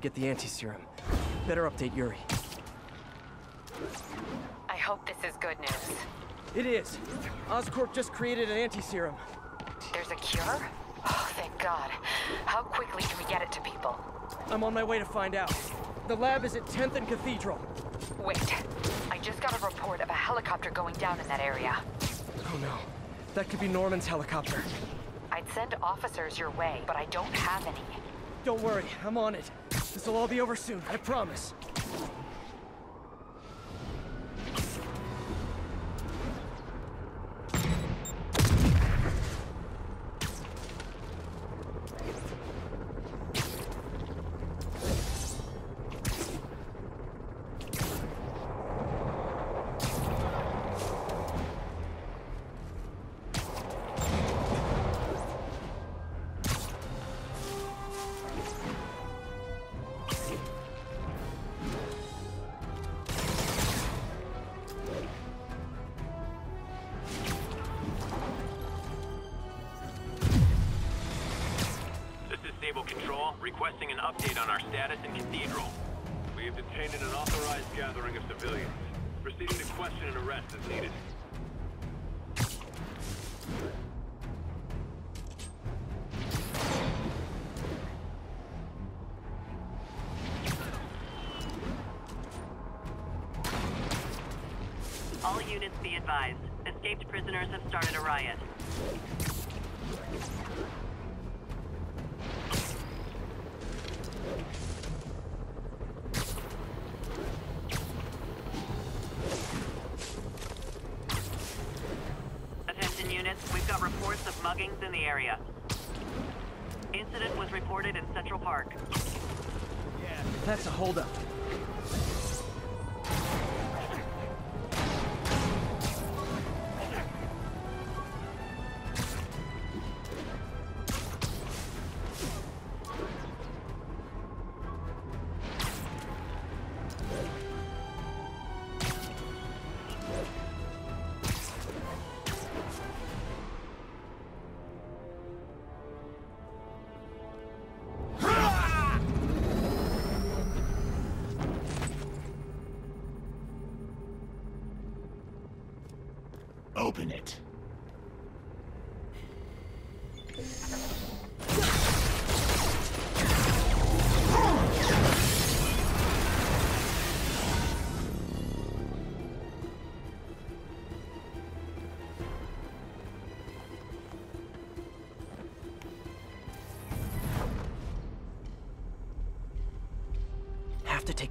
get the anti-serum. Better update Yuri. I hope this is good news. It is. Oscorp just created an anti-serum. There's a cure? Oh, thank God. How quickly can we get it to people? I'm on my way to find out. The lab is at 10th and Cathedral. Wait. I just got a report of a helicopter going down in that area. Oh no. That could be Norman's helicopter. I'd send officers your way, but I don't have any. Don't worry, I'm on it. This'll all be over soon, I promise. Units, we've got reports of muggings in the area. Incident was reported in Central Park. That's a holdup.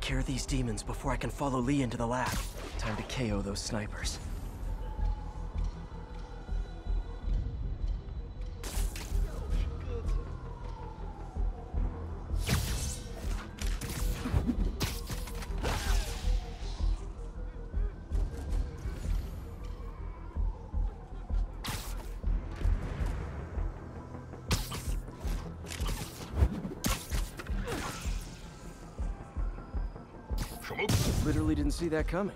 Of these demons before I can follow Li into the lab. Time to KO those snipers. See that coming.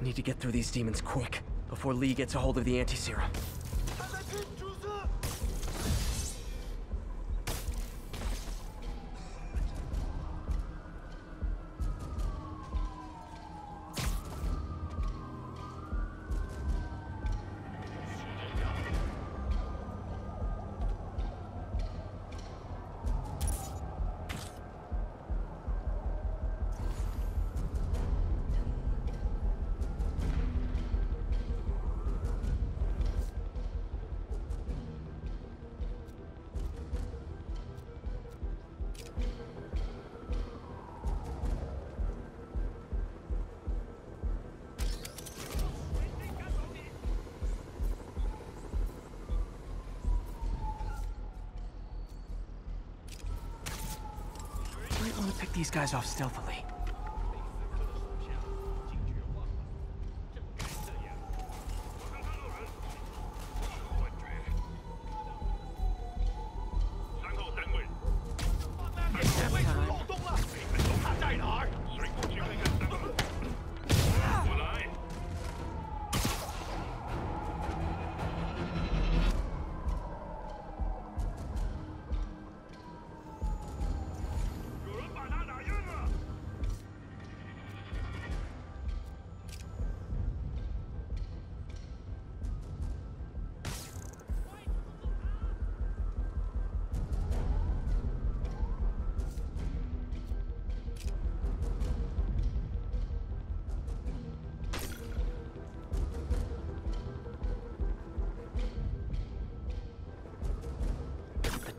Need to get through these demons quick, before Li gets a hold of the anti-serum. Guys off stealthily.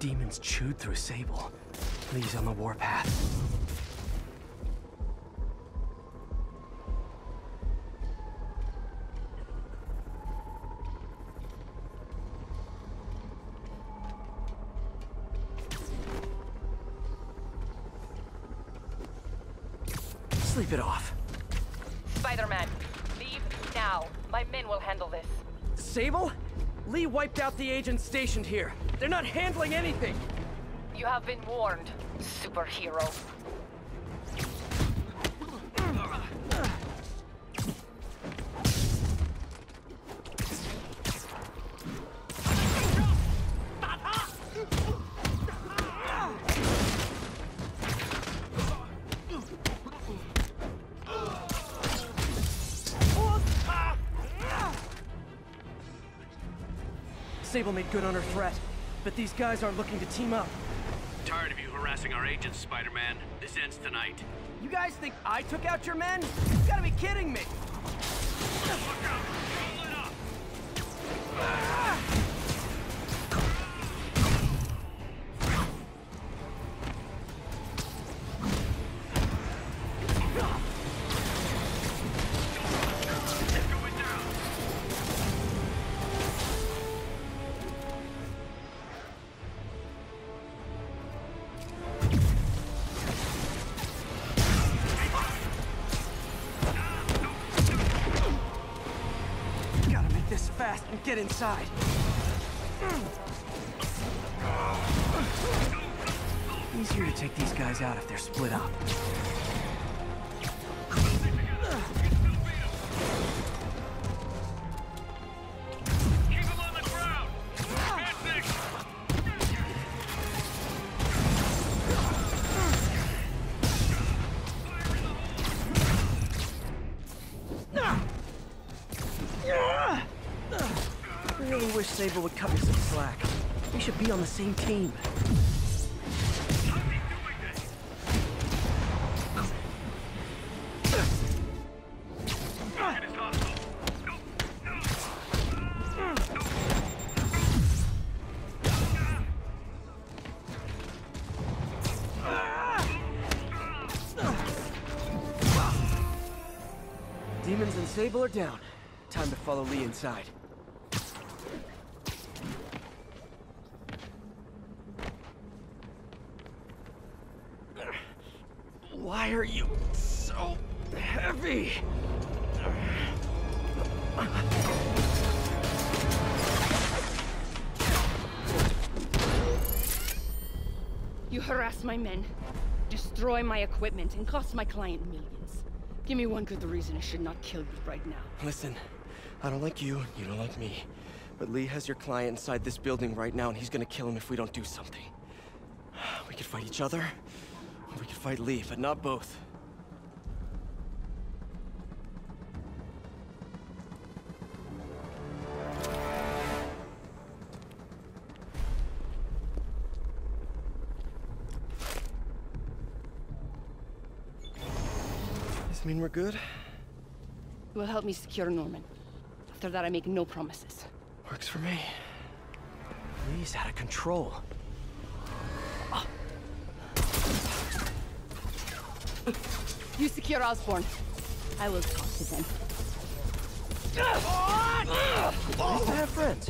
Demons chewed through Sable. Li's on the warpath. Sleep it off. The agents stationed here. They're not handling anything. You have been warned, superhero. Good on her threat, but these guys aren't looking to team up. Tired of you harassing our agents, Spider-Man. This ends tonight. You guys think I took out your men? You gotta be kidding me! Look out! Roll it up! This fast and get inside. Easier to take these guys out if they're split up. Team. Demons and Sable are down. Time to follow Li inside. Harass my men, destroy my equipment, and cost my client millions. Give me one good reason I should not kill you right now. Listen, I don't like you, you don't like me. But Li has your client inside this building right now, and he's gonna kill him if we don't do something. We could fight each other, or we could fight Li, but not both. This mean we're good? You will help me secure Norman. After that, I make no promises. Works for me. Li's out of control. Ah. You secure Osborn. I will talk to them. Nice to have friends.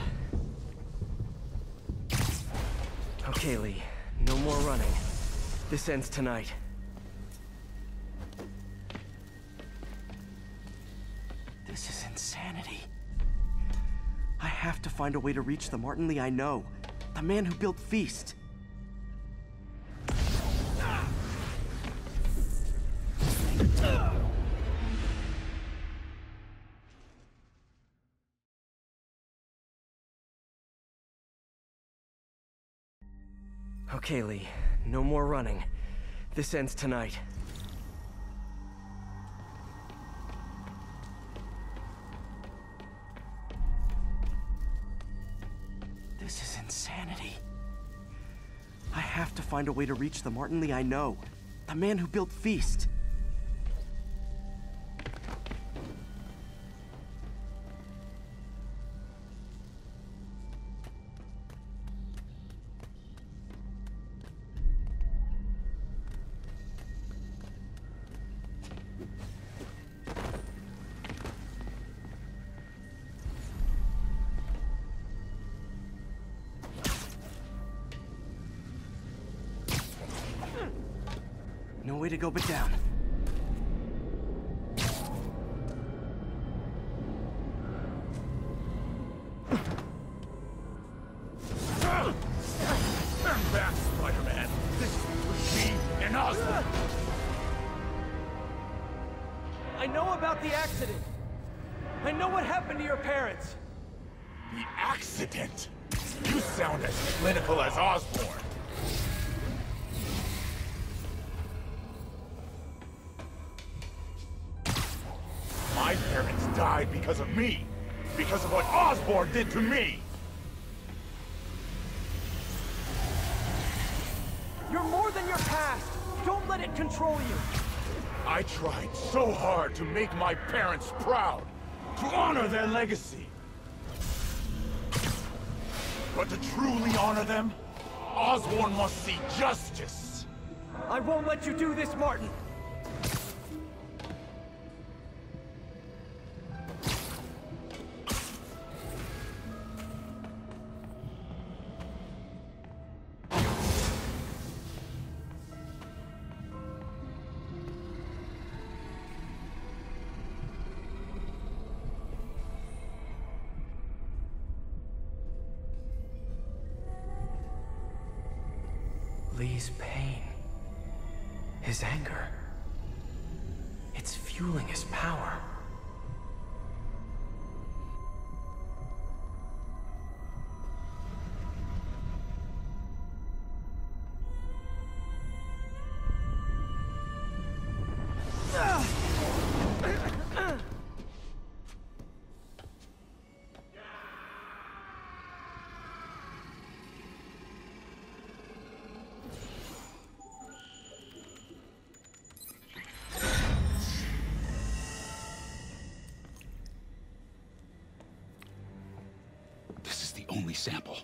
Okay, Li. No more running. This ends tonight. Find a way to reach the Martin Li I know. The man who built Feast. Okay, Li. No more running. This ends tonight. Find a way to reach the Martin Li I know. The man who built Feast. The accident. I know what happened to your parents. The accident? You sound as clinical as Osborn. My parents died because of me. Because of what Osborn did to me. You're more than your past. Don't let it control you. I tried so hard to make my parents proud, to honor their legacy. But to truly honor them, Osborn must see justice. I won't let you do this, Martin. Only sample.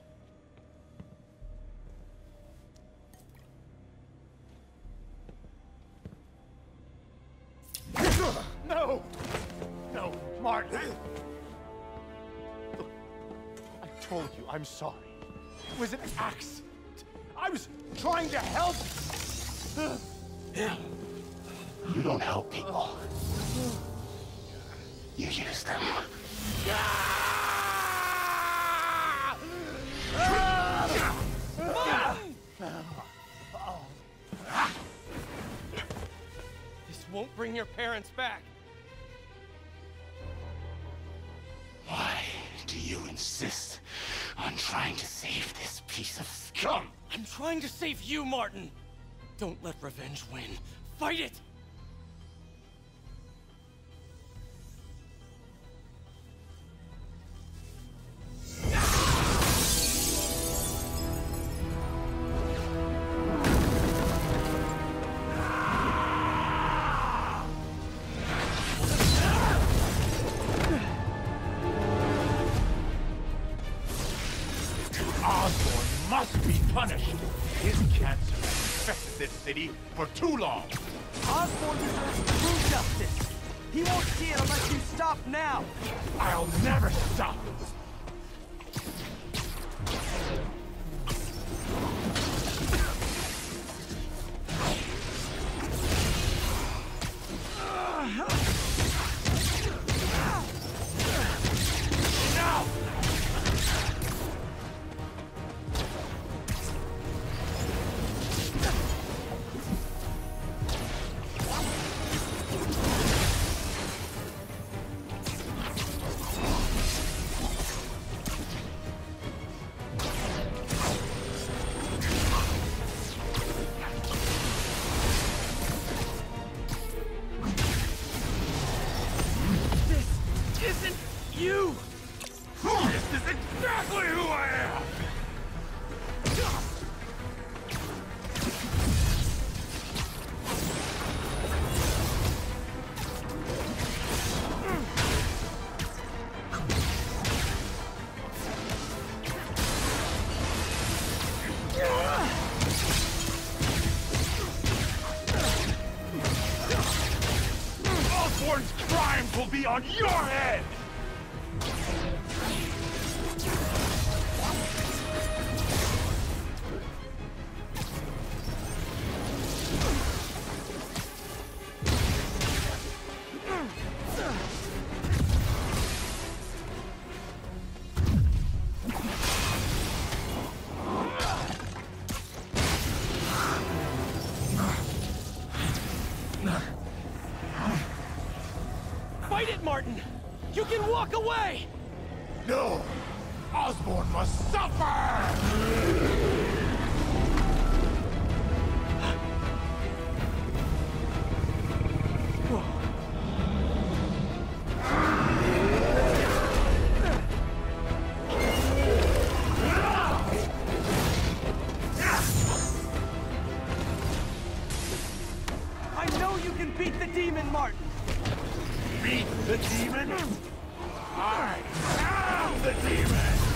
No! No, Martin! I told you I'm sorry. It was an accident. I was trying to help. You don't help people. You use them. Bring your parents back. Why do you insist on trying to save this piece of scum? I'm trying to save you, Martin. Don't let revenge win. Fight it! Walk away! No! Osborn must suffer! I know you can beat the demon, Martin! Beat the demon? I am the demon!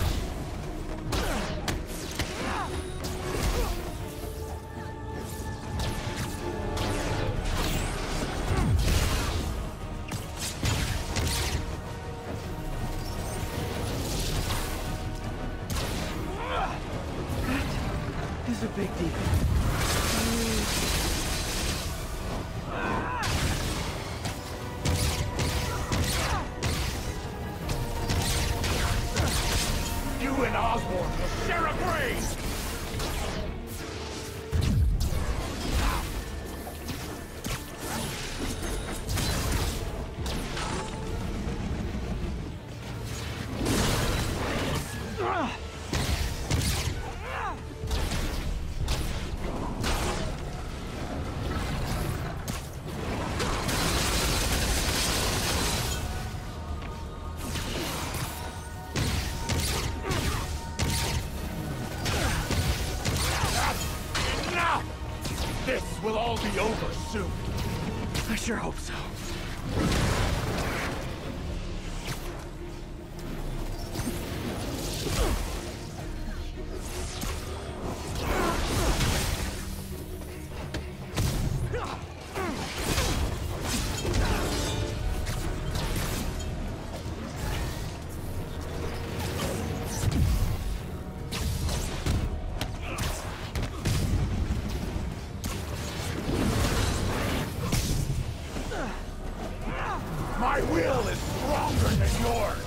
Will is stronger than yours!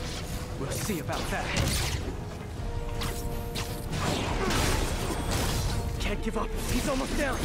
We'll see about that. Can't give up. He's almost down.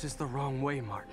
This is the wrong way, Martin.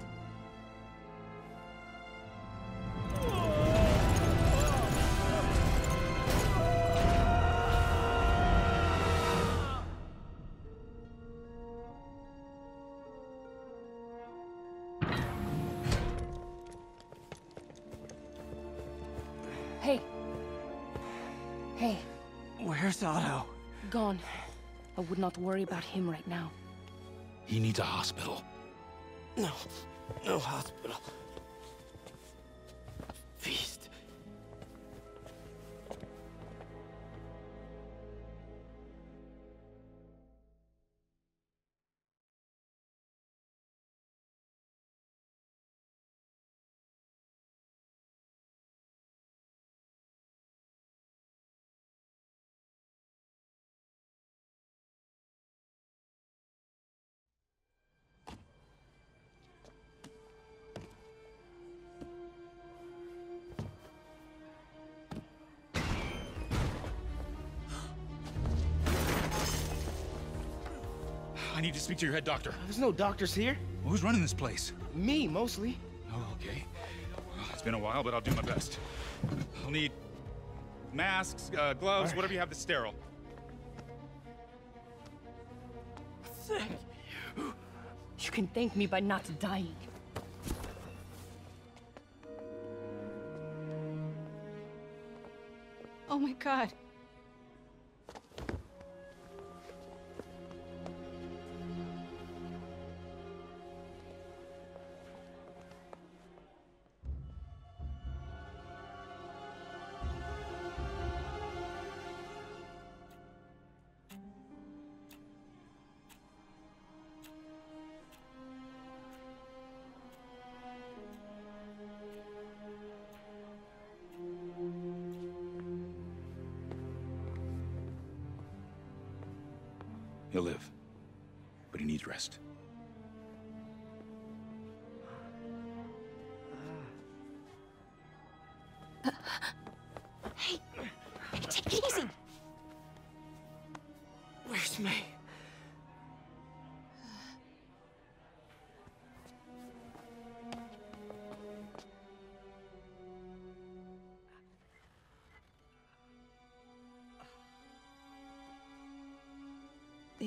About him right now. He needs a hospital. No. No hospital. Feast. I need to speak to your head doctor. There's no doctors here. Who's running this place? Me, mostly. Oh, okay. Well, it's been a while, but I'll do my best. I'll need masks, uh, gloves, whatever you have that's sterile. Thank you. You can thank me by not dying. Oh my god.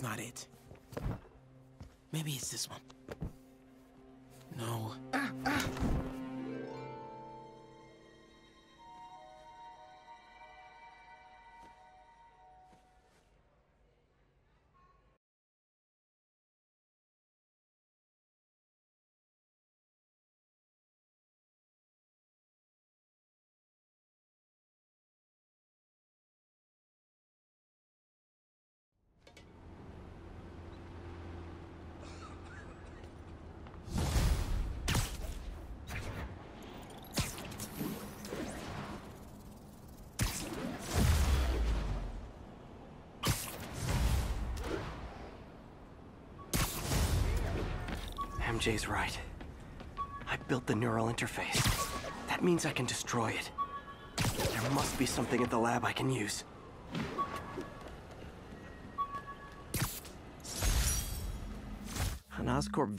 That's not it. Maybe it's this one. MJ's right. I built the neural interface. That means I can destroy it. There must be something at the lab I can use. An Oscorp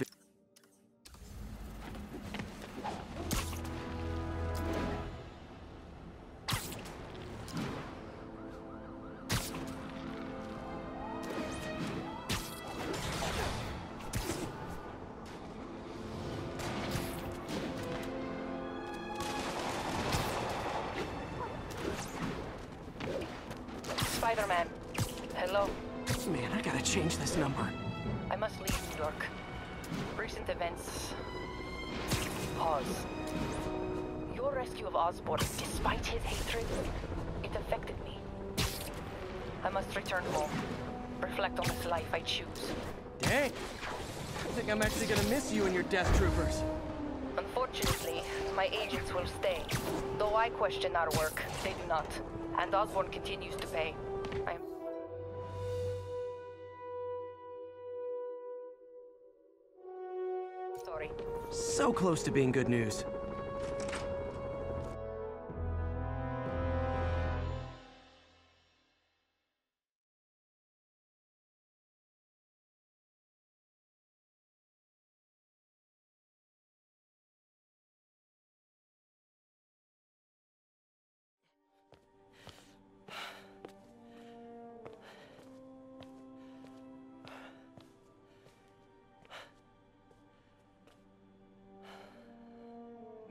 death troopers. Unfortunately, my agents will stay. Though I question our work, they do not. And Osborn continues to pay. I am sorry. So close to being good news.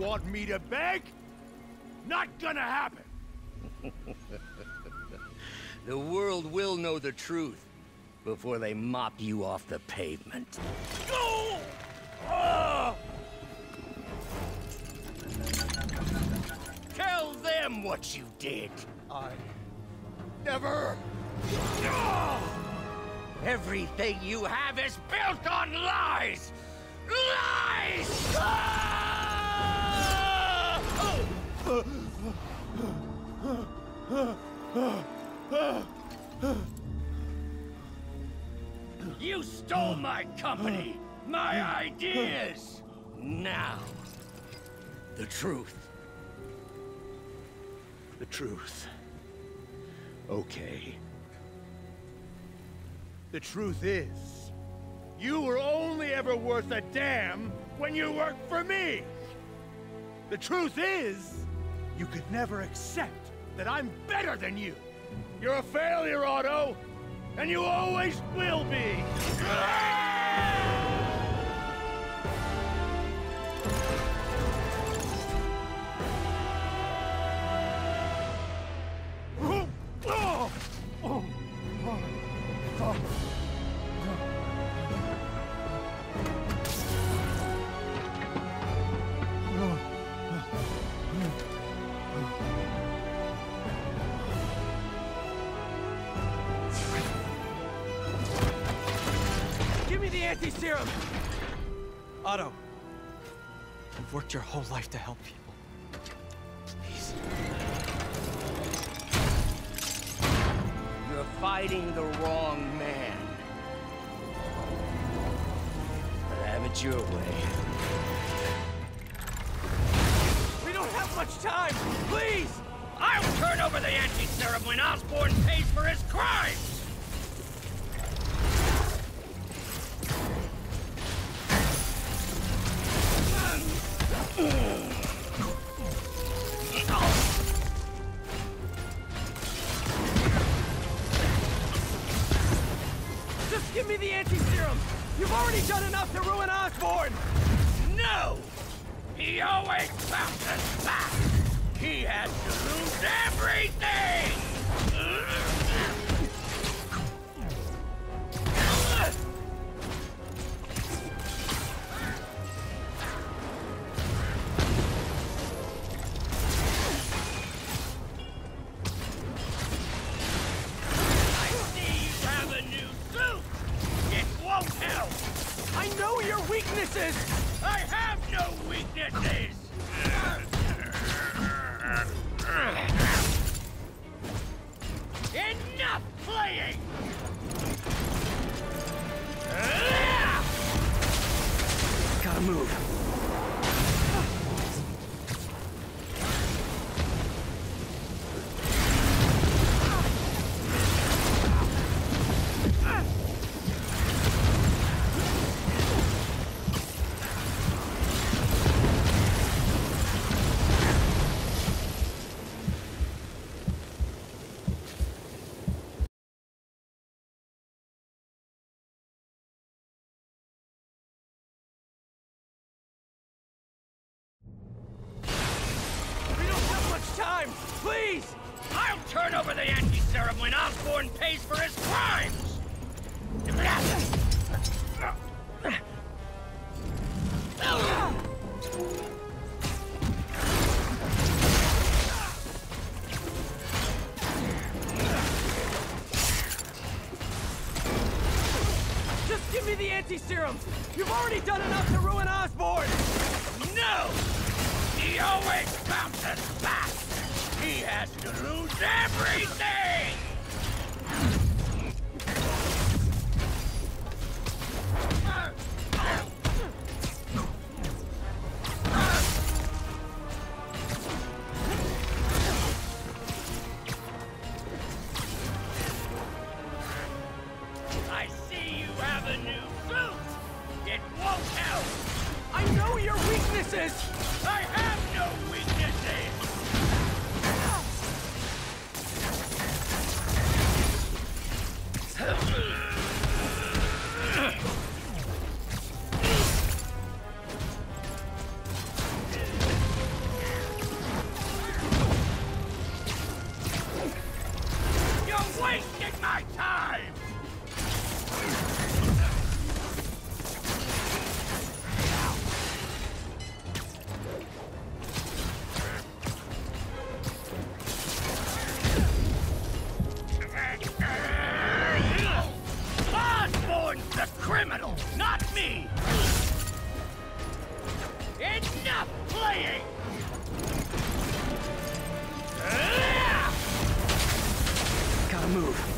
Want me to beg? Not gonna happen! The world will know the truth before they mop you off the pavement. Go! Ah! Tell them what you did. I never. Ah! Everything you have is built on lies! Lies! Ah! You stole my company, my ideas! Now, the truth. The truth. Okay. The truth is, you were only ever worth a damn when you worked for me! The truth is, you could never accept that I'm better than you! You're a failure, Otto! And you always will be! whole life to help people. Please. You're fighting the wrong man. But have it your way. We don't have much time! Please! I'll turn over the anti-serum when Osborn pays for his crimes! The anti-serum when Osborn pays for his crimes! Just give me the anti-serum! You've already done enough to ruin Osborn! No! He always bounces back! He has to lose everything! move.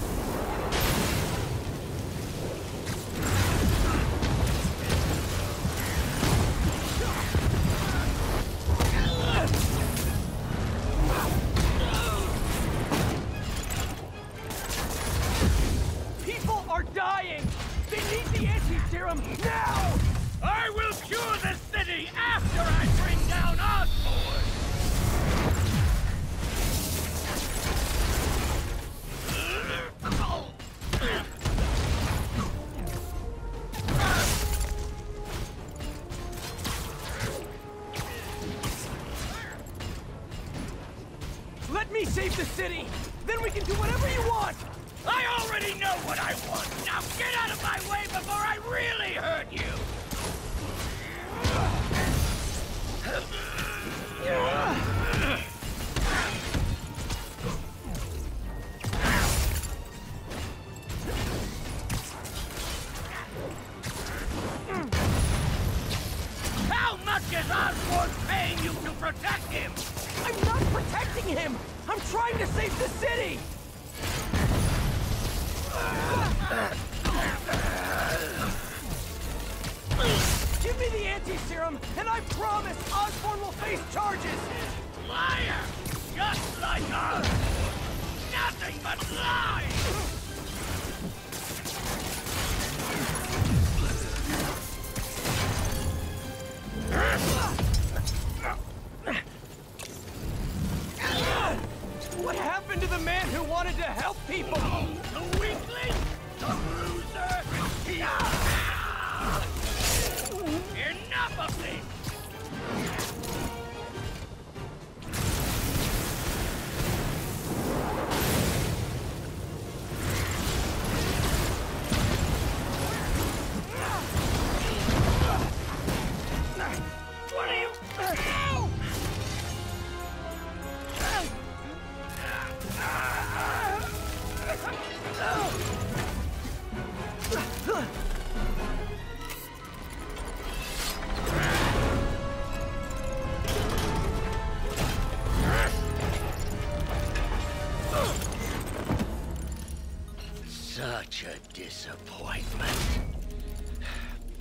Such a disappointment.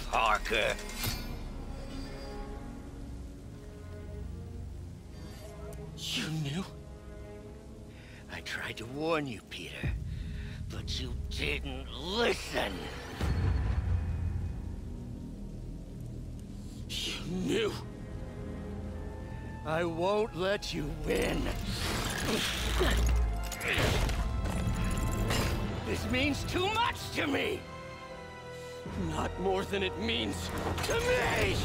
Parker. You knew? I tried to warn you, Peter, but you didn't listen. You knew. I won't let you win. This means too much to me! Not more than it means to me!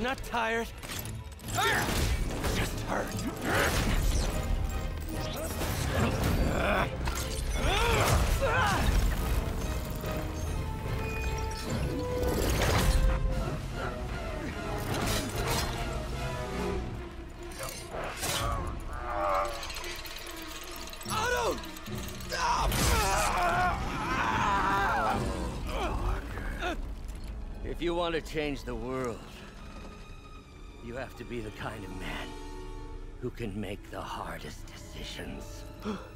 Not tired. Just hurt. If you want to change the world, you have to be the kind of man who can make the hardest decisions.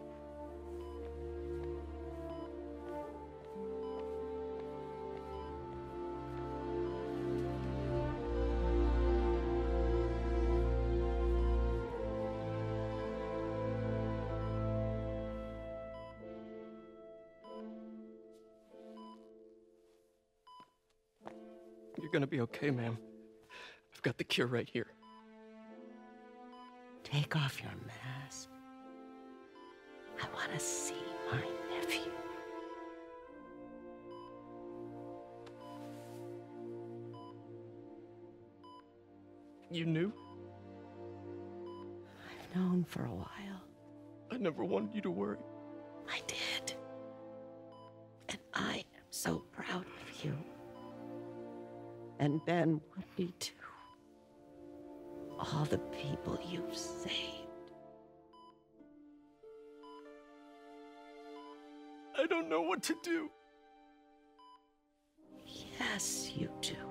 going to be okay, ma'am. I've got the cure right here. Take off your mask. I want to see my nephew. You knew? I've known for a while. I never wanted you to worry. I did. And Ben would be too. All the people you've saved. I don't know what to do. Yes, you do.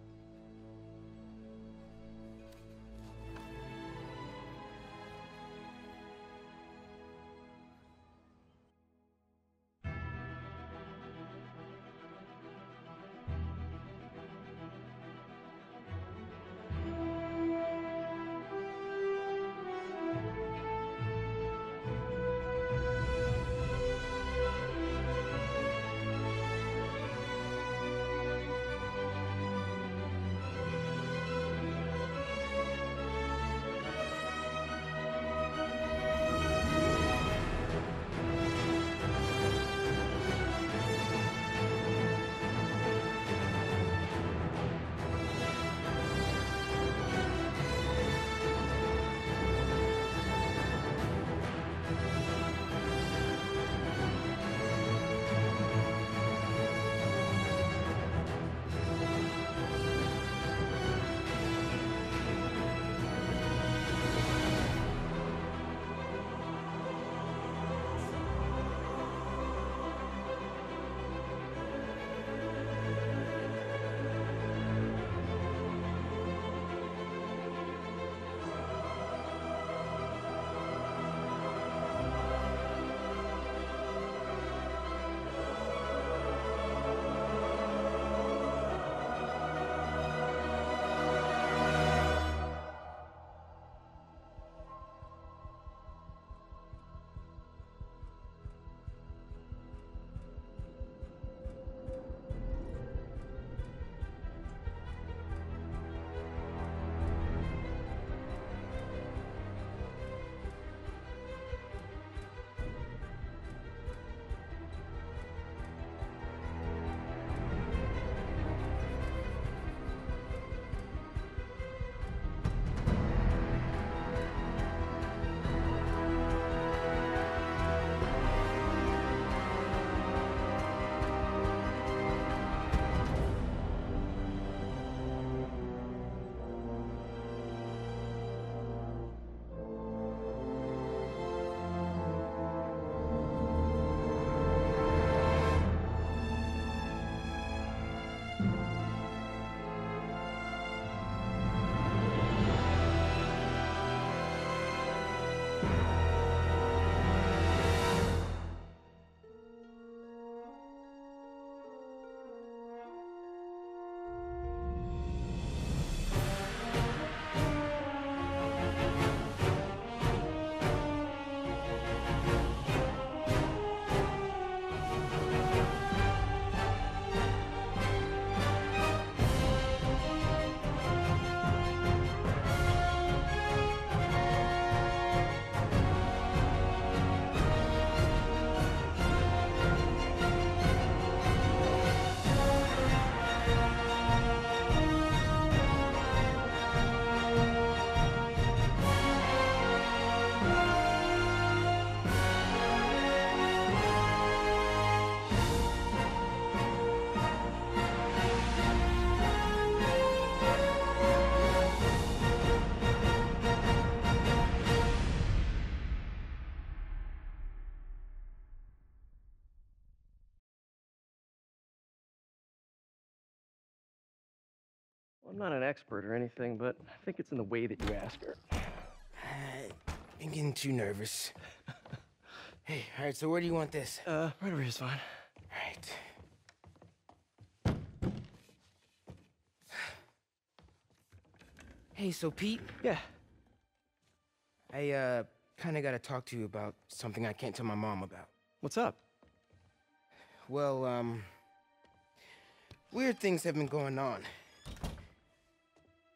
Not an expert or anything, but I think it's in the way that you ask her. I'm getting too nervous. hey, all right, so where do you want this? Uh, right over here is fine. All right. Hey, so Pete? Yeah. I, uh, kinda gotta talk to you about something I can't tell my mom about. What's up? Well, um... Weird things have been going on.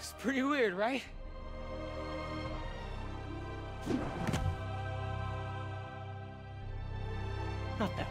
It's pretty weird, right? Not that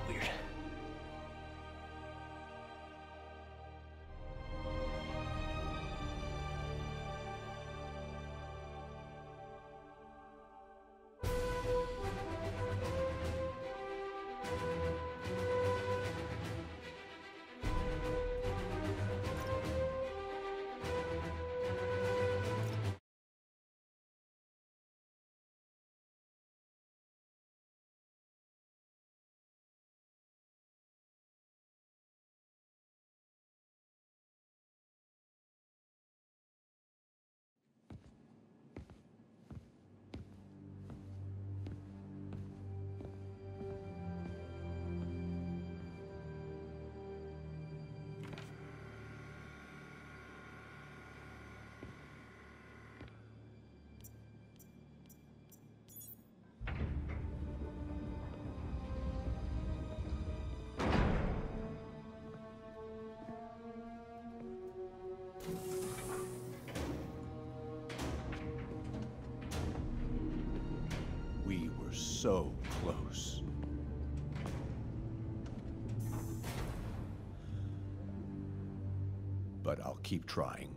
keep trying.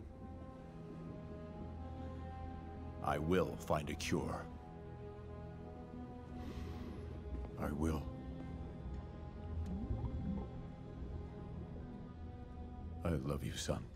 I will find a cure. I will. I love you, son.